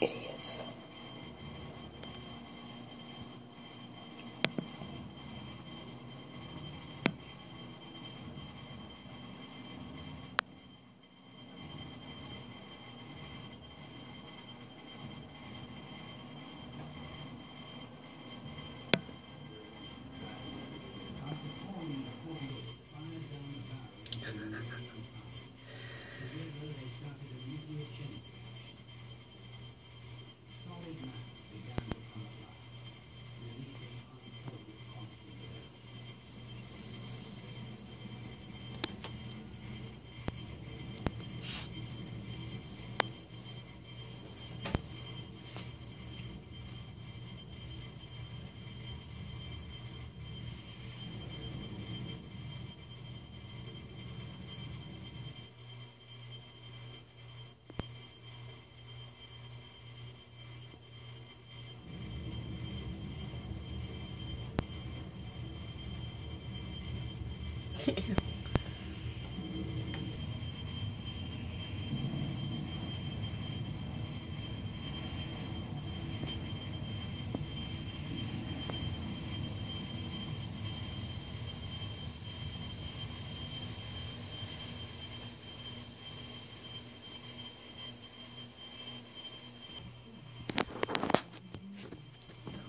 idiots.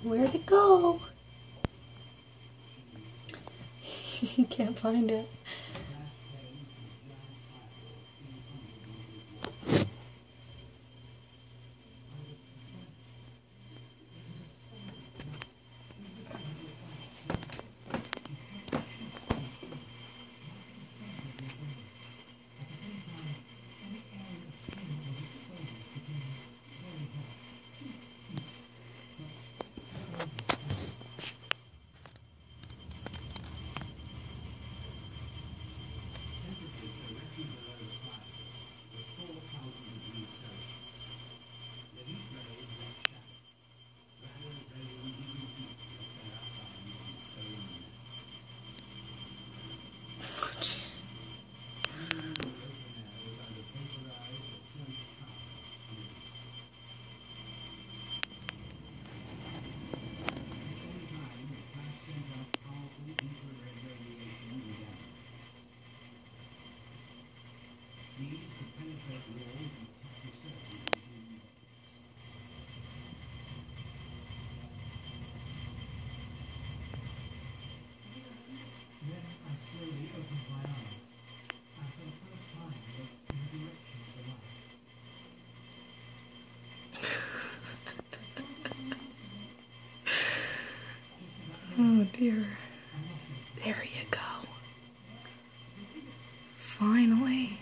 Where'd it go? Can't find it. Dear. There you go. Finally.